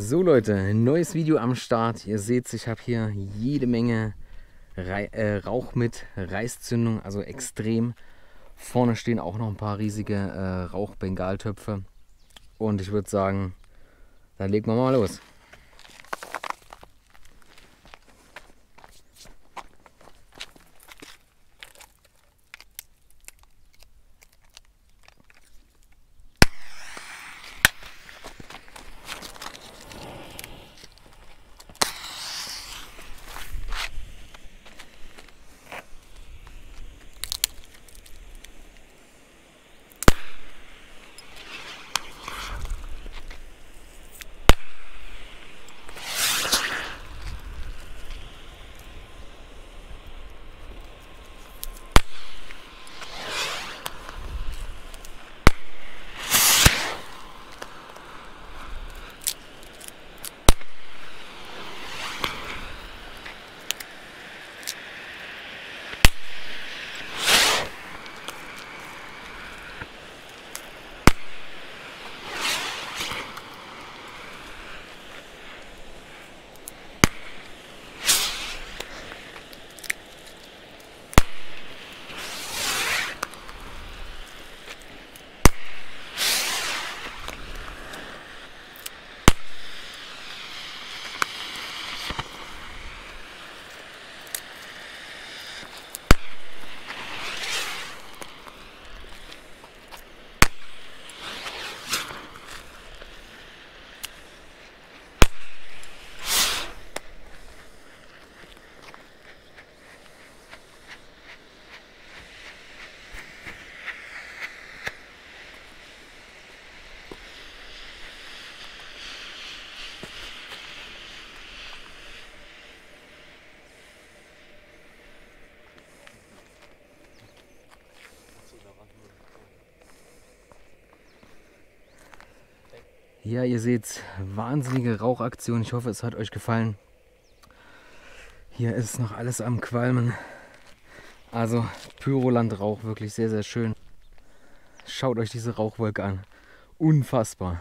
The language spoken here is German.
So Leute, neues Video am Start. Ihr seht, ich habe hier jede Menge äh, Rauch mit Reißzündung, also extrem. Vorne stehen auch noch ein paar riesige äh, Rauchbengaltöpfe. Und ich würde sagen, dann legen wir mal los. Ja, ihr seht, wahnsinnige Rauchaktion. Ich hoffe, es hat euch gefallen. Hier ist noch alles am Qualmen. Also Pyroland-Rauch, wirklich sehr, sehr schön. Schaut euch diese Rauchwolke an. Unfassbar.